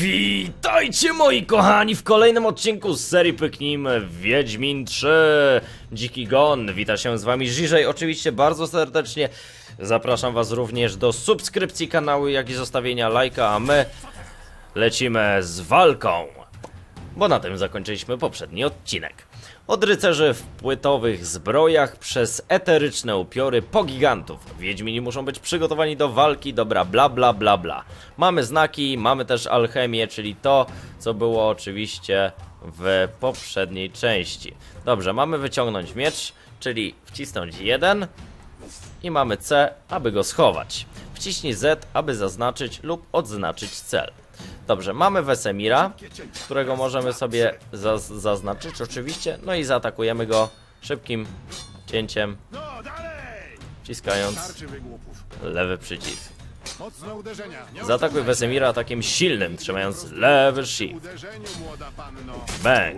Witajcie moi kochani w kolejnym odcinku z serii Pyknijmy Wiedźmin 3 Dziki Gon, wita się z wami Żyżej, oczywiście bardzo serdecznie Zapraszam was również do subskrypcji kanału, jak i zostawienia lajka, a my lecimy z walką. Bo na tym zakończyliśmy poprzedni odcinek od rycerzy w płytowych zbrojach przez eteryczne upiory po gigantów. Wiedźmini muszą być przygotowani do walki, dobra, bla bla bla bla. Mamy znaki, mamy też alchemię, czyli to, co było oczywiście w poprzedniej części. Dobrze, mamy wyciągnąć miecz, czyli wcisnąć jeden i mamy C, aby go schować. Wciśnij Z, aby zaznaczyć lub odznaczyć cel. Dobrze, mamy Wesemira, którego możemy sobie zaz zaznaczyć oczywiście, no i zaatakujemy go szybkim cięciem, wciskając lewy przycisk. Zaatakuj Wesemira atakiem silnym, trzymając lewy shift. Bang!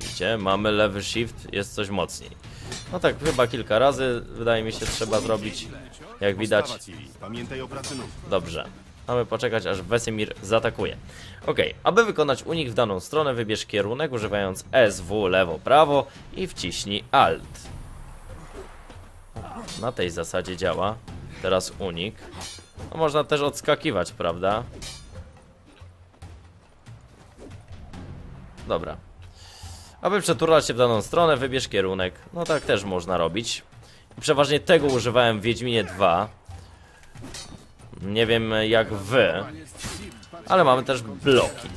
Widzicie, mamy lewy shift, jest coś mocniej. No tak, chyba kilka razy, wydaje mi się, trzeba zrobić, jak widać. Dobrze. Mamy poczekać, aż Wesemir zaatakuje. Ok, aby wykonać unik w daną stronę, wybierz kierunek używając SW lewo, prawo i wciśnij ALT. Na tej zasadzie działa. Teraz unik. No, można też odskakiwać, prawda? Dobra. Aby przeturlać się w daną stronę, wybierz kierunek. No tak też można robić. Przeważnie tego używałem w Wiedźminie 2. Nie wiem jak wy, ale mamy też bloki.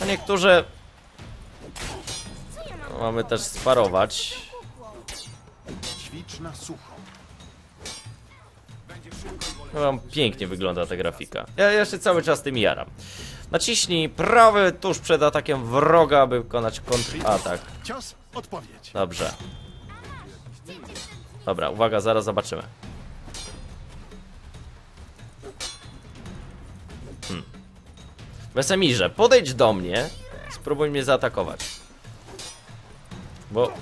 A niektórzy mamy też sparować. Ćwicz na sucho. No, pięknie wygląda ta grafika. Ja, ja się cały czas tym jaram. Naciśnij prawy tuż przed atakiem wroga, aby wykonać kontratak. Cios, odpowiedź. Dobrze. Dobra, uwaga, zaraz zobaczymy. Wesemirze, podejdź do mnie. Spróbuj mnie zaatakować. Bo...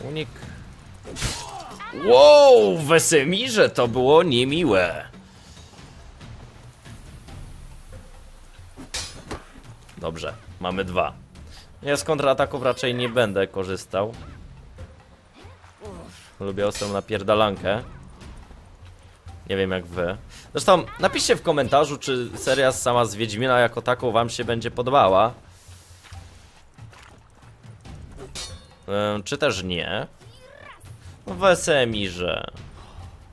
Unik... Wow, Wesemirze, to było niemiłe. Dobrze, mamy dwa. Ja z kontrataków raczej nie będę korzystał. Lubię ostrą napierdalankę. Nie wiem jak wy. Zresztą napiszcie w komentarzu, czy seria sama z Wiedźmina jako taką wam się będzie podobała. Czy też nie. No Wesemirze.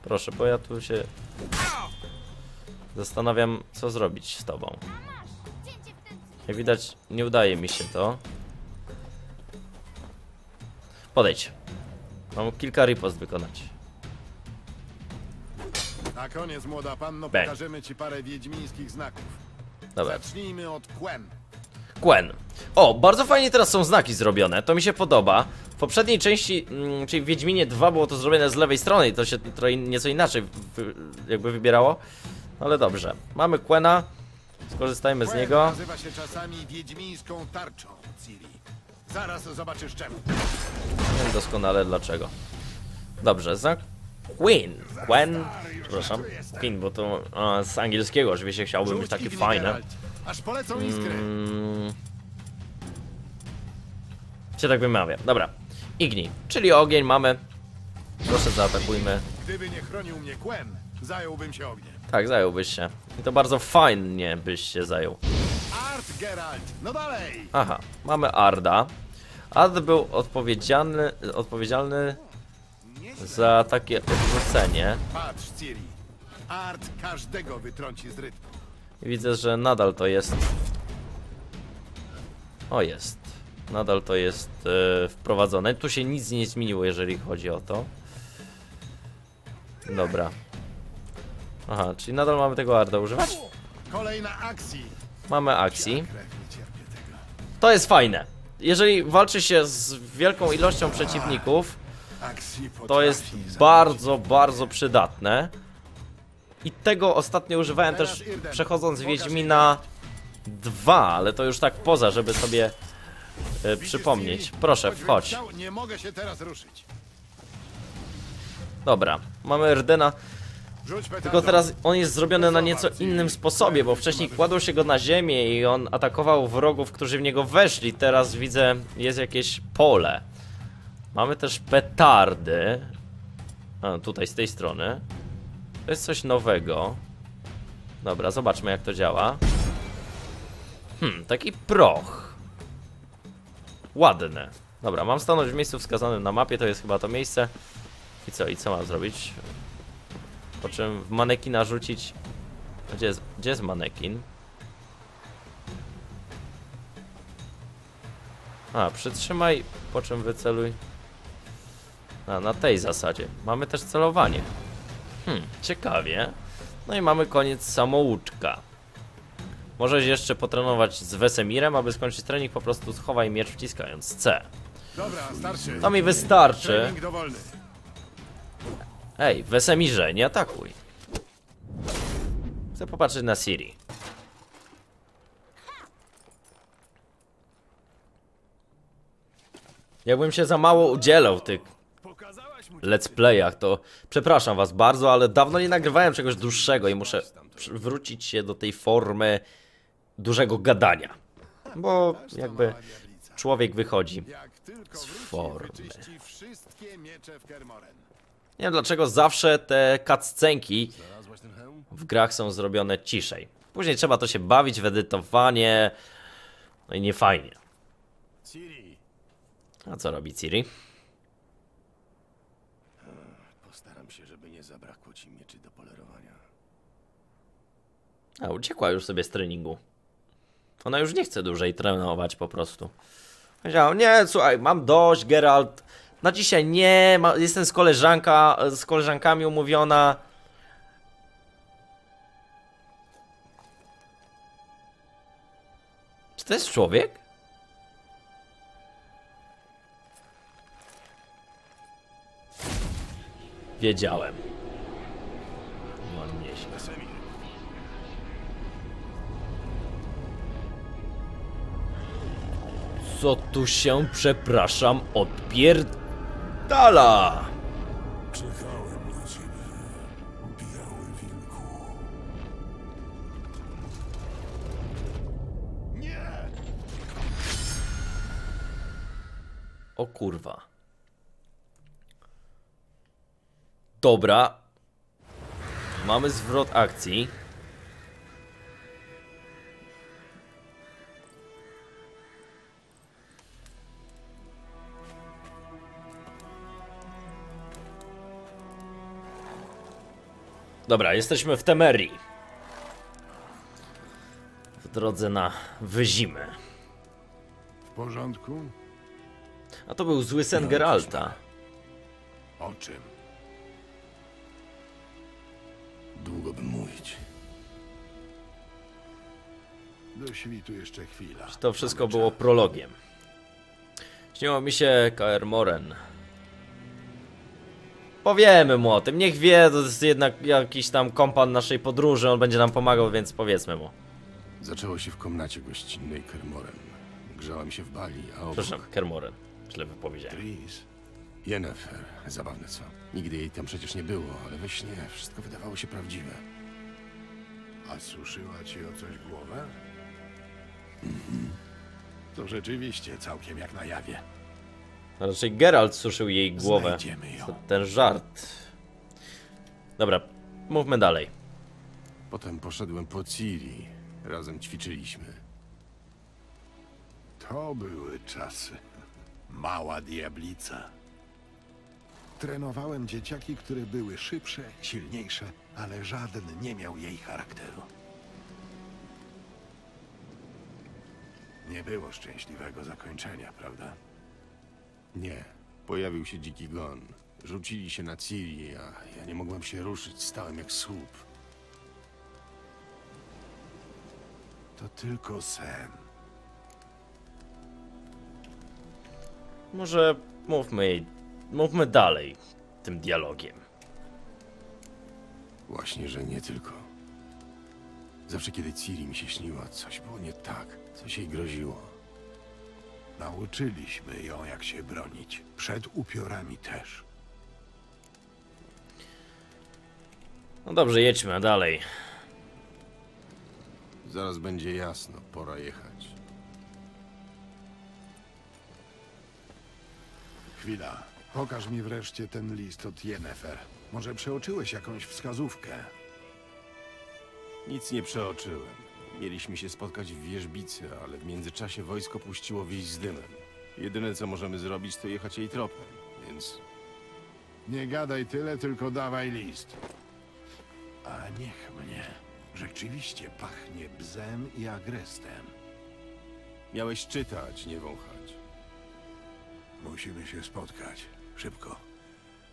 Proszę, bo ja tu się zastanawiam, co zrobić z tobą. Jak widać, nie udaje mi się to. Podejdź. Mam kilka ripost wykonać. Na koniec, młoda panno, Bang. pokażemy ci parę wiedźmińskich znaków. Dobra. Zacznijmy od Quen. Quen. O, bardzo fajnie teraz są znaki zrobione, to mi się podoba. W poprzedniej części, mm, czyli w Wiedźminie 2 było to zrobione z lewej strony i to się trochę nieco inaczej wy, jakby wybierało. Ale dobrze. Mamy Quena. Skorzystajmy z Quen niego. nazywa się czasami wiedźmińską tarczą, Ciri. Zaraz zobaczysz czemu. Nie wiem doskonale dlaczego. Dobrze, za Queen. Quen. Przepraszam. Queen, bo to a, z angielskiego oczywiście chciałbym być Rzuć taki Igni, fajny. Geralt, Aż polecą iskry. Mm. Się tak wymawia. Dobra. Igni, czyli ogień mamy. Proszę zaatakujmy. Gdyby nie chronił mnie Quen, zająłbym się ogniem. Tak, zająłbyś się. I to bardzo fajnie byś się zajął. Art Geralt, no dalej! Aha, mamy Arda. Ard był odpowiedzialny, odpowiedzialny za takie odrzucenie. Patrz, Ciri. Art każdego wytrąci z rytmu. Widzę, że nadal to jest... O, jest. Nadal to jest e, wprowadzone. Tu się nic nie zmieniło, jeżeli chodzi o to. Dobra. Aha, czyli nadal mamy tego Arda używać? Kolejna akcji. Mamy akcji. To jest fajne. Jeżeli walczy się z wielką ilością przeciwników, to jest bardzo, bardzo przydatne. I tego ostatnio używałem też przechodząc Wiedźmina 2, ale to już tak poza, żeby sobie e, przypomnieć. Proszę, wchodź. Nie mogę się teraz ruszyć. Dobra, mamy Rdena. Tylko teraz on jest zrobiony na nieco innym sposobie, bo wcześniej kładło się go na ziemię i on atakował wrogów, którzy w niego weszli. Teraz widzę, jest jakieś pole. Mamy też petardy. A, tutaj z tej strony. To jest coś nowego. Dobra, zobaczmy jak to działa. Hmm, taki proch. Ładne. Dobra, mam stanąć w miejscu wskazanym na mapie, to jest chyba to miejsce. I co, i co mam zrobić? Po czym w manekina rzucić. Gdzie jest, gdzie jest manekin? A, przytrzymaj, po czym wyceluj. A, na tej zasadzie. Mamy też celowanie. Hmm, ciekawie. No i mamy koniec samouczka. Możesz jeszcze potrenować z Wesemirem, aby skończyć trening, po prostu schowaj miecz wciskając C. Dobra, starszy. To mi wystarczy. Ej, Wesemirze, nie atakuj. Chcę popatrzeć na Siri. Jakbym się za mało udzielał tych let's playach, to przepraszam was bardzo, ale dawno nie nagrywałem czegoś dłuższego i muszę wrócić się do tej formy dużego gadania. Bo jakby człowiek wychodzi. Wróci, formy. Nie wiem dlaczego zawsze te cutscenki w grach są zrobione ciszej. Później trzeba to się bawić w edytowanie. No i nie fajnie. A co robi Ciri? postaram się, żeby nie zabrakło ci mieczy do polerowania. A uciekła już sobie z treningu. Ona już nie chce dłużej trenować po prostu. Powiedziała, nie, słuchaj, mam dość, Geralt. Na dzisiaj nie, ma, jestem z koleżanka, z koleżankami umówiona. Czy to jest człowiek? Wiedziałem. Co tu się, przepraszam, odpierdala? Czekałem na ciebie, biały wilku. Nie! O kurwa. Dobra. Mamy zwrot akcji. Dobra, jesteśmy w Temerii. W drodze na Wyzimę. W porządku? A to był zły sen Geralta. O czym? Długo by mówić. Do świtu jeszcze chwila. To wszystko było prologiem. Śniło mi się KR Moren. Powiemy mu o tym, niech wie, to jest jednak jakiś tam kompan naszej podróży, on będzie nam pomagał, więc powiedzmy mu. Zaczęło się w komnacie gościnnej Kermoren. Grzałam się w bali, a obok... Przepraszam, Kermoren. Źle wypowiedziałem. Tris. Yennefer. Zabawne co? Nigdy jej tam przecież nie było, ale we śnie wszystko wydawało się prawdziwe. A suszyła ci o coś głowę? Mhm. To rzeczywiście całkiem jak na jawie. A Raczej Geralt suszył jej głowę. Ten żart. Dobra, mówmy dalej. Potem poszedłem po Ciri. Razem ćwiczyliśmy. To były czasy. Mała diablica. Trenowałem dzieciaki, które były szybsze, silniejsze, ale żaden nie miał jej charakteru. Nie było szczęśliwego zakończenia, prawda? Nie. Pojawił się dziki gon. Rzucili się na Ciri, a ja nie mogłem się ruszyć. Stałem jak słup. To tylko sen. Może mówmy mówmy dalej tym dialogiem. Właśnie, że nie tylko. Zawsze kiedy Ciri mi się śniła, coś było nie tak. Coś jej groziło. Nauczyliśmy ją, jak się bronić. Przed upiorami też. No dobrze, jedźmy dalej. Zaraz będzie jasno, pora jechać. Chwila. Pokaż mi wreszcie ten list od Yennefer. Może przeoczyłeś jakąś wskazówkę? Nic nie przeoczyłem. Mieliśmy się spotkać w wieżbicy, ale w międzyczasie wojsko puściło wieś z dymem. Jedyne co możemy zrobić, to jechać jej tropem, więc Nie gadaj tyle, tylko dawaj list. A niech mnie. Rzeczywiście pachnie bzem i agrestem. miałeś czytać, nie wąchać. Musimy się spotkać. Szybko.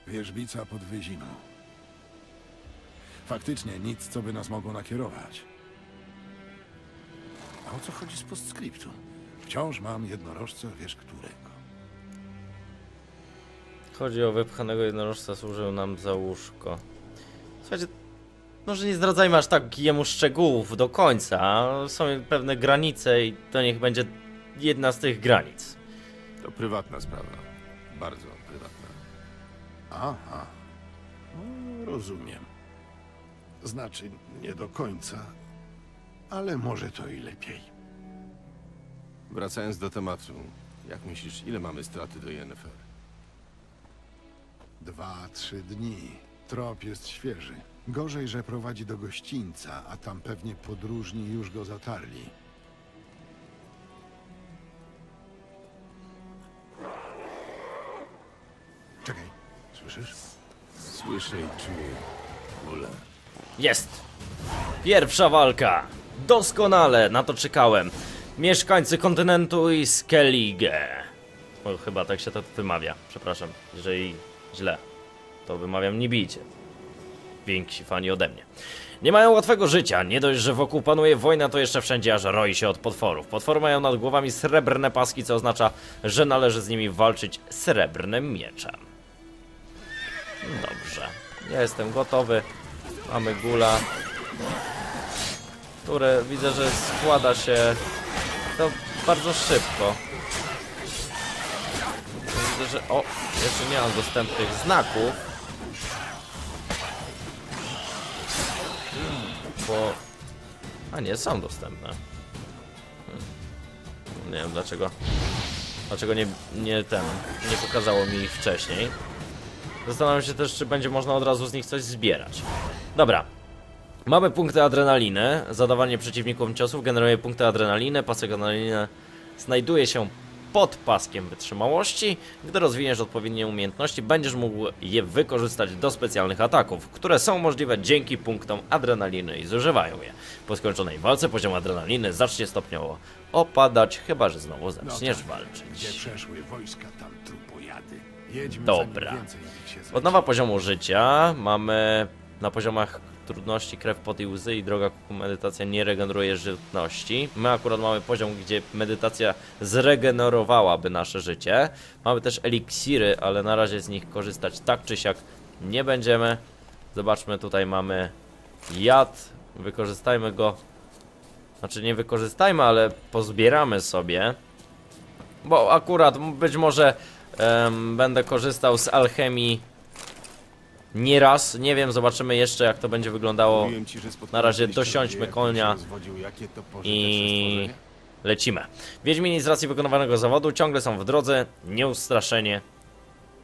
Wierzbica pod Wyziną. Faktycznie nic, co by nas mogło nakierować. A o co chodzi z postscriptum? Wciąż mam jednorożca, wiesz którego. Chodzi o wypchanego jednorożca, służył nam za łóżko. Słuchajcie, może nie zdradzajmy aż tak jemu szczegółów do końca. Są pewne granice i to niech będzie jedna z tych granic. To prywatna sprawa. Bardzo prywatna. Aha. No, rozumiem. Znaczy, nie do końca, ale może to i lepiej. Wracając do tematu, jak myślisz, ile mamy straty do Yennefer? Dwa, trzy dni. Trop jest świeży. Gorzej, że prowadzi do gościńca, a tam pewnie podróżni już go zatarli. Czekaj, słyszysz? Słyszę i czuję. Jest! Pierwsza walka! Doskonale, na to czekałem. Mieszkańcy kontynentu i Skellige. O, chyba tak się to wymawia. Przepraszam, jeżeli źle. To wymawiam nie bijcie. Więksi fani ode mnie. Nie mają łatwego życia. Nie dość, że wokół panuje wojna, to jeszcze wszędzie aż roi się od potworów. Potwory mają nad głowami srebrne paski, co oznacza, że należy z nimi walczyć srebrnym mieczem. Dobrze. Ja jestem gotowy. Mamy gula, które widzę, że składa się to bardzo szybko. Widzę, że... O, jeszcze nie mam dostępnych znaków. Bo... A nie, są dostępne. Hmm. Nie wiem dlaczego. Dlaczego nie, nie ten... Nie pokazało mi ich wcześniej. Zastanawiam się też, czy będzie można od razu z nich coś zbierać. Dobra. Mamy punkty adrenaliny. Zadawanie przeciwnikom ciosów generuje punkty adrenaliny. Pasek adrenaliny znajduje się pod paskiem wytrzymałości. Gdy rozwiniesz odpowiednie umiejętności, będziesz mógł je wykorzystać do specjalnych ataków, które są możliwe dzięki punktom adrenaliny i zużywają je. Po skończonej walce poziom adrenaliny zacznie stopniowo opadać, chyba że znowu zaczniesz tak. walczyć. Gdzie przeszły wojska, tam trupojady. Jedźmy Dobra. Od nowa poziomu życia mamy na poziomach trudności krew, pot i łzy i droga ku medytacja nie regeneruje żywności. My akurat mamy poziom, gdzie medytacja zregenerowałaby nasze życie. Mamy też eliksiry, ale na razie z nich korzystać tak czy siak nie będziemy. Zobaczmy, tutaj mamy jad. Wykorzystajmy go. Znaczy nie wykorzystajmy, ale pozbieramy sobie. Bo akurat być może em, będę korzystał z alchemii nieraz. Nie wiem, zobaczymy jeszcze jak to będzie wyglądało. Na razie dosiądźmy konia I lecimy. Wiedźmini z racji wykonywanego zawodu ciągle są w drodze. Nieustraszenie.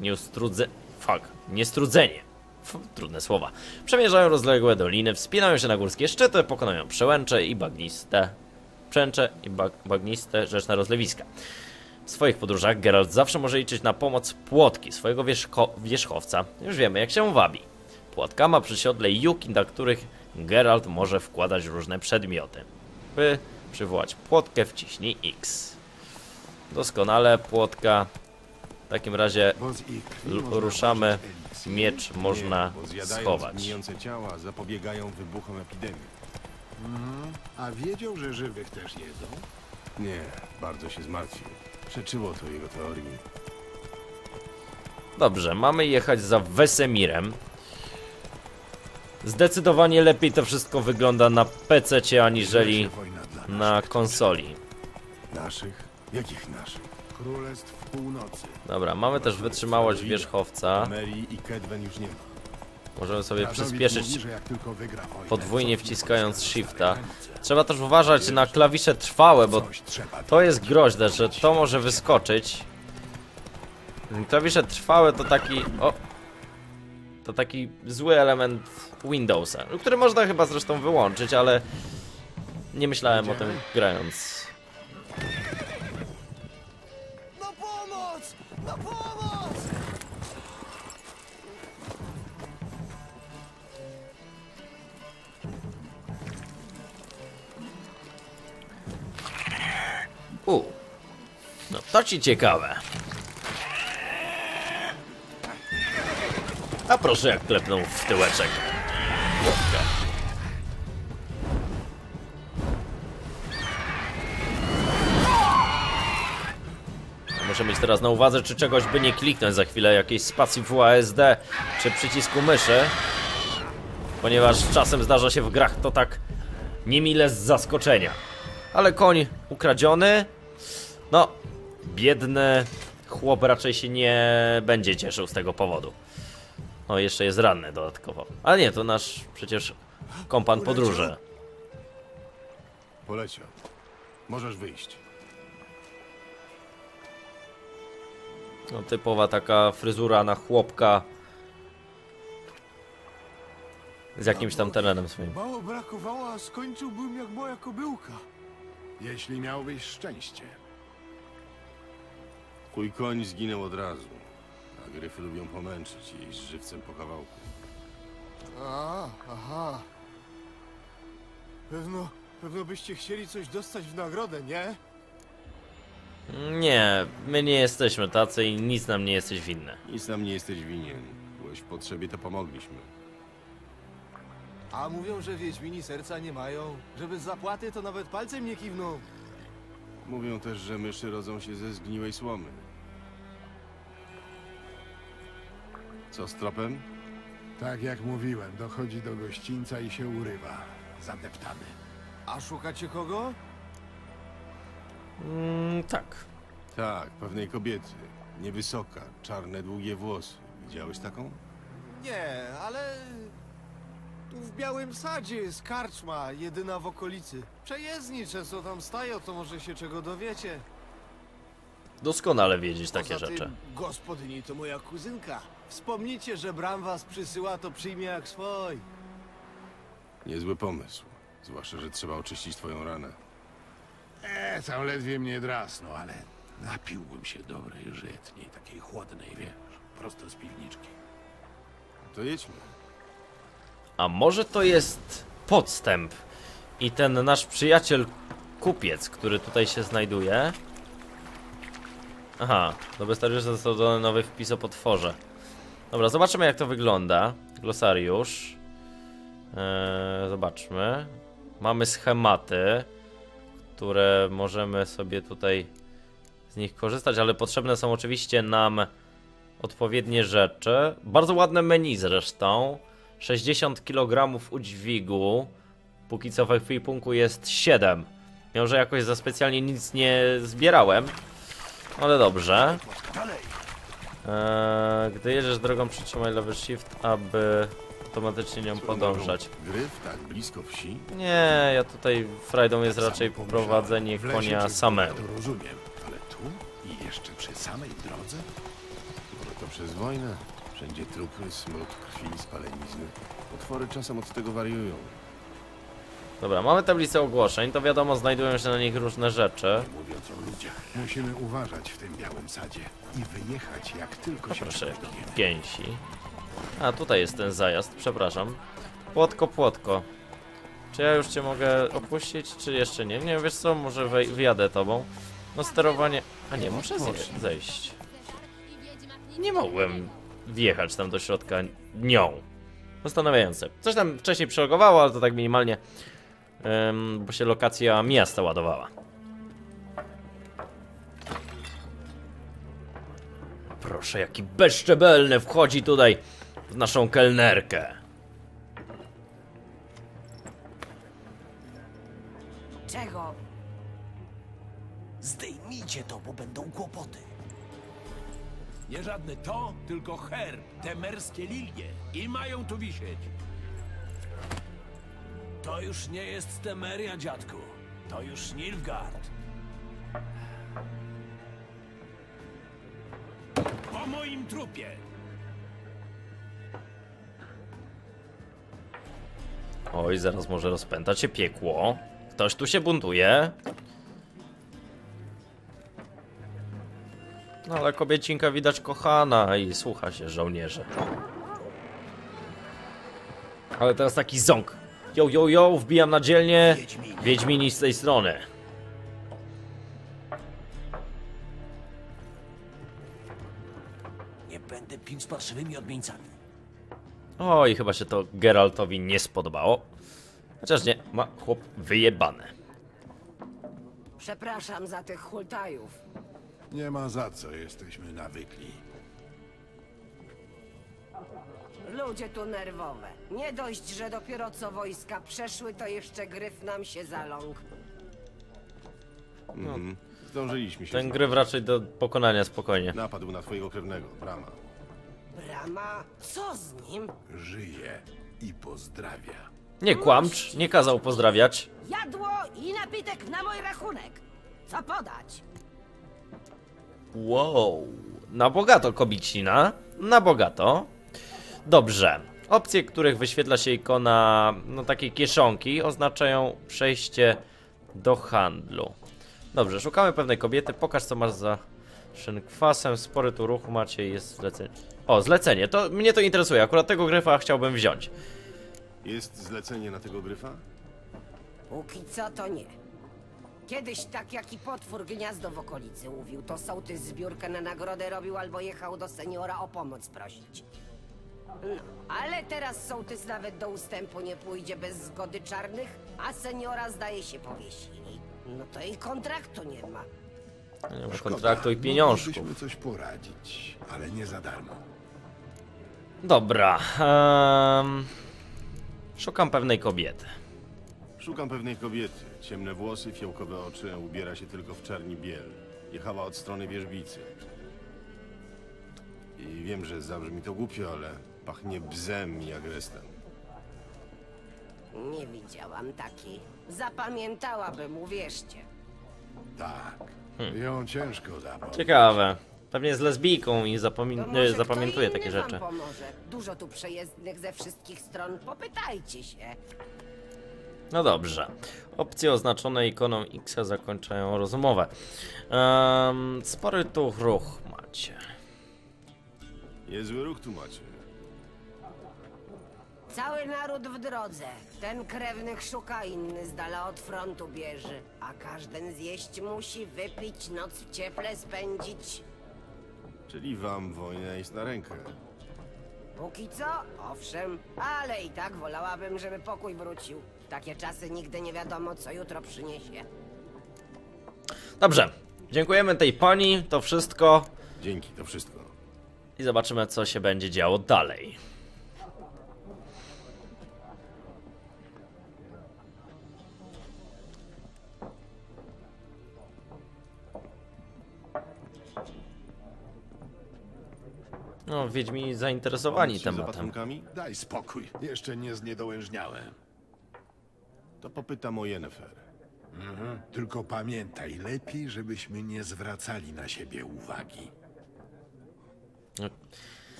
Nieustrudze... Fuck. Niestrudzenie. F, trudne słowa. Przemierzają rozległe doliny, wspinają się na górskie szczyty, pokonują przełęcze i bagniste... Przęcze i bag, bagniste rzeczne rozlewiska. W swoich podróżach Geralt zawsze może liczyć na pomoc płotki, swojego wierzcho wierzchowca. Już wiemy, jak się wabi. Płotka ma przy siodle juki, na których Geralt może wkładać różne przedmioty. By przywołać płotkę, wciśnij X. Doskonale, płotka. W takim razie ruszamy. Miecz można schować. gnijące ciała zapobiegają wybuchom epidemii. A wiedział, że żywych też jedzą? Nie, bardzo się zmartwił. Przeczyło to jego teorii. Dobrze, mamy jechać za Wesemirem. Zdecydowanie lepiej to wszystko wygląda na PC aniżeli na konsoli. Naszych? Jakich naszych? Królestw Północy. Dobra, mamy też wytrzymałość wierzchowca. Mary i Kedwen już nie ma. Możemy sobie przyspieszyć podwójnie wciskając shifta. Trzeba też uważać na klawisze trwałe, bo to jest groźne, że to może wyskoczyć. Klawisze trwałe to taki... O! To taki zły element Windowsa, który można chyba zresztą wyłączyć, ale nie myślałem o tym grając. Ciekawe. A proszę jak klepnął w tyłeczek. Muszę mieć teraz na uwadze, czy czegoś by nie kliknąć za chwilę, jakiejś spacji WASD, czy przycisku myszy. Ponieważ czasem zdarza się w grach to tak niemile z zaskoczenia. Ale koń ukradziony. No, biedny chłop raczej się nie będzie cieszył z tego powodu. No, jeszcze jest ranny dodatkowo. Ale nie, to nasz przecież kompan podróży. Poleciał. Możesz wyjść. No, typowa taka fryzura na chłopka. Z jakimś tam terenem swoim. Mało brakowało, a skończyłbym jak moja kobyłka. Jeśli miałbyś szczęście. Twój koń zginął od razu. A gryfy lubią pomęczyć i jeść żywcem po kawałku. A, aha. Pewno, pewno byście chcieli coś dostać w nagrodę, nie? Nie, my nie jesteśmy tacy i nic nam nie jesteś winny. Nic nam nie jesteś winien. Byłeś w potrzebie, to pomogliśmy. A mówią, że Wiedźmini serca nie mają. Że bez zapłaty to nawet palcem nie kiwną. Mówią też, że myszy rodzą się ze zgniłej słomy. Co z tropem? Tak jak mówiłem, dochodzi do gościńca i się urywa. Zadeptany. A szukacie kogo? Mm, tak. Tak, pewnej kobiety. Niewysoka, czarne, długie włosy. Widziałeś taką? Nie, ale... Tu w Białym Sadzie jest karczma, jedyna w okolicy. Przejezdni często tam stają, to może się czego dowiecie. Doskonale wiedzieć takie Poza rzeczy. Tym, gospodyni to moja kuzynka. Wspomnijcie, że Bram was przysyła, to przyjmie jak swój. Niezły pomysł. Zwłaszcza, że trzeba oczyścić twoją ranę. E, tam ledwie mnie drasnął, ale napiłbym się dobrej żytniej, takiej chłodnej, wiesz, prosto z piwniczki. To jedźmy. A może to jest podstęp i ten nasz przyjaciel kupiec, który tutaj się znajduje. Aha, do Bestariusza został dodany nowy wpis o potworze. Dobra, zobaczymy jak to wygląda. Glosariusz. Eee, zobaczmy. Mamy schematy, które możemy sobie tutaj z nich korzystać, ale potrzebne są oczywiście nam odpowiednie rzeczy. Bardzo ładne menu zresztą. 60 kg udźwigu. Póki co w ekwipunku jest 7. Mimo, że jakoś za specjalnie nic nie zbierałem. Ale dobrze. Eee, gdy jedziesz drogą, przytrzymaj lewy shift, aby automatycznie nią podążać. Gryf tak blisko wsi? Nie, ja tutaj frajdą jest raczej lesie konia To rozumiem, ale tu i jeszcze przy samej drodze? Może to przez wojnę? Wszędzie trupy, smród krwi, spalenizny. Potwory czasem od tego wariują. Dobra, mamy tablicę ogłoszeń, to wiadomo, znajdują się na nich różne rzeczy. Mówiąc o ludziach. Musimy uważać w tym białym sadzie i wyjechać jak tylko się Proszę, gęsi. A, tutaj jest ten zajazd, przepraszam. Płotko, płotko. Czy ja już cię mogę opuścić, czy jeszcze nie? Nie, wiesz co, może wej- wyjadę tobą. No sterowanie... A nie, muszę zje- zejść. Nie mogłem wjechać tam do środka nią. Zastanawiające. Coś tam wcześniej przelogowało, ale to tak minimalnie, bo się lokacja miasta ładowała. Proszę, jaki bezszczebelny wchodzi tutaj w naszą kelnerkę. Czego? Zdejmijcie to, bo będą kłopoty. Nie żadne to, tylko herb, te merskie lilie. I mają tu wisieć. To już nie jest Temeria, dziadku. To już Nilfgaard. Po moim trupie. Oj, zaraz może rozpętać się piekło. Ktoś tu się buntuje. No ale kobiecinka widać kochana i słucha się żołnierzy. Ale teraz taki ząg. Yo, yo, yo, wbijam na dzielnie. Wiedźmini z tej strony. Nie będę pił z parszywymi odmieńcami. Oj, chyba się to Geraltowi nie spodobało. Chociaż nie, ma chłop wyjebane. Przepraszam za tych hultajów. Nie ma za co, jesteśmy nawykli. Ludzie tu nerwowe. Nie dość, że dopiero co wojska przeszły, to jeszcze gryf nam się zaląkł. Mhm. Zdążyliśmy się. Ten gryw raczej do pokonania spokojnie. Napadł na twojego krewnego, Brama. Brama, co z nim? Żyje i pozdrawia. Nie kłamcz, nie kazał pozdrawiać. Jadło i napitek na mój rachunek. Co podać? Wow, na bogato kobicina, na bogato. Dobrze. Opcje, których wyświetla się ikona no takiej kieszonki oznaczają przejście do handlu. Dobrze, szukamy pewnej kobiety. Pokaż co masz za szynkwasem. Spory tu ruchu macie i jest zlecenie. O, zlecenie. To mnie to interesuje. Akurat tego gryfa chciałbym wziąć. Jest zlecenie na tego gryfa? Póki co to nie. Kiedyś tak jak i potwór gniazdo w okolicy mówił, to sołtys zbiórkę na nagrodę robił albo jechał do seniora o pomoc prosić. No, ale teraz sołtys nawet do ustępu nie pójdzie bez zgody czarnych, a seniora zdaje się powiesili. No to i kontraktu nie ma. Nie ma Szkoda, kontraktu i pieniążków. Moglibyśmy coś poradzić, ale nie za darmo. Dobra. em, szukam pewnej kobiety. Szukam pewnej kobiety. Ciemne włosy, fiołkowe oczy, ubiera się tylko w czarni biel. Jechała od strony wierzbicy. I wiem, że zabrzmi to głupio, ale pachnie bzem i agrestem. Nie widziałam takiej. Zapamiętałabym, uwierzcie. Tak. Hmm. Ją ciężko zapomnieć. Ciekawe. Pewnie jest lesbijką i To nie, może zapamiętuje kto takie inny rzeczy. Wam pomoże. Dużo tu przejezdnych ze wszystkich stron. Popytajcie się. No dobrze. Opcje oznaczone ikoną X zakończają rozmowę. Um, spory tu ruch macie. Niezły ruch tu macie. Cały naród w drodze. Ten krewnych szuka, inny z dala od frontu bierze. A każdy zjeść musi, wypić, noc w cieple spędzić. Czyli wam wojna jest na rękę. Póki co, owszem, ale i tak wolałabym, żeby pokój wrócił. W takie czasy nigdy nie wiadomo, co jutro przyniesie. Dobrze. Dziękujemy tej pani, to wszystko Dzięki, to wszystko. i zobaczymy co się będzie działo dalej. No, Wiedźmini zainteresowani Pomóc ci z tematem. opatrunkami? Daj spokój, jeszcze nie zniedołężniałem. To popytam o Yennefer. Tylko pamiętaj, lepiej, żebyśmy nie zwracali na siebie uwagi.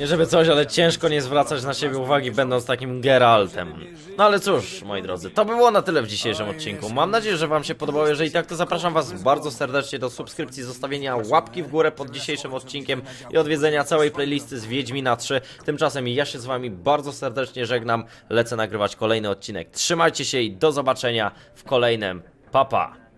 Nie żeby coś, ale ciężko nie zwracać na siebie uwagi będąc takim Geraltem. No ale cóż, moi drodzy, to by było na tyle w dzisiejszym odcinku. Mam nadzieję, że wam się podobało. Jeżeli tak, to zapraszam was bardzo serdecznie do subskrypcji, zostawienia łapki w górę pod dzisiejszym odcinkiem i odwiedzenia całej playlisty z Wiedźmina 3. Tymczasem ja się z wami bardzo serdecznie żegnam. Lecę nagrywać kolejny odcinek. Trzymajcie się i do zobaczenia w kolejnym. Pa pa!